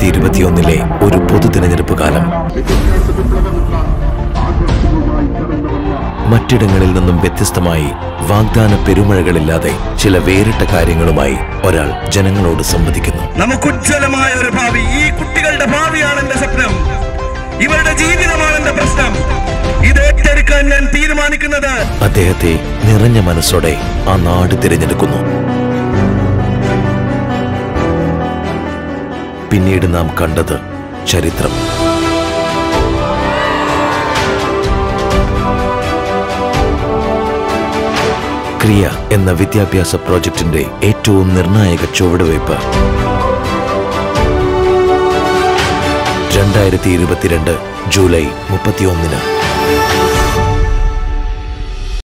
രണ്ടായിരത്തി ഇരുപത്തിയൊന്നിലെ ഒരു പൊതു തിരഞ്ഞെടുപ്പ് കാലം. മറ്റിടങ്ങളിൽ നിന്നും വ്യത്യസ്തമായി വാഗ്ദാന പെരുമഴകളില്ലാതെ ചില വേറിട്ട കാര്യങ്ങളുമായി ഒരാൾ ജനങ്ങളോട് സംവദിക്കുന്നു. നമുക്കുജ്വലമായ ഒരു ഭാവി ഈ കുട്ടികളുടെ ഭാവിയാണ് എന്റെ സ്വപ്നം. ഇവരുടെ ജീവിതമാണ് എന്റെ പ്രശ്നം. ഇത് ഏറ്റെടുക്കാൻ ഞാൻ തീരുമാനിക്കുന്നത് അദ്ദേഹത്തെ നിറഞ്ഞ മനസ്സോടെ ആ നാട് തിരഞ്ഞെടുക്കുന്നു. പിന്നീട് നാം കണ്ടത് ചരിത്രം. ക്രിയ എന്ന വിദ്യാഭ്യാസ പ്രോജക്റ്റിന്റെ ഏറ്റവും നിർണായക ചുവടുവയ്പ്. രണ്ടായിരത്തി ഇരുപത്തിരണ്ട് ജൂലൈ മുപ്പത്തിയൊന്നിന്.